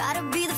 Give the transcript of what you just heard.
Gotta be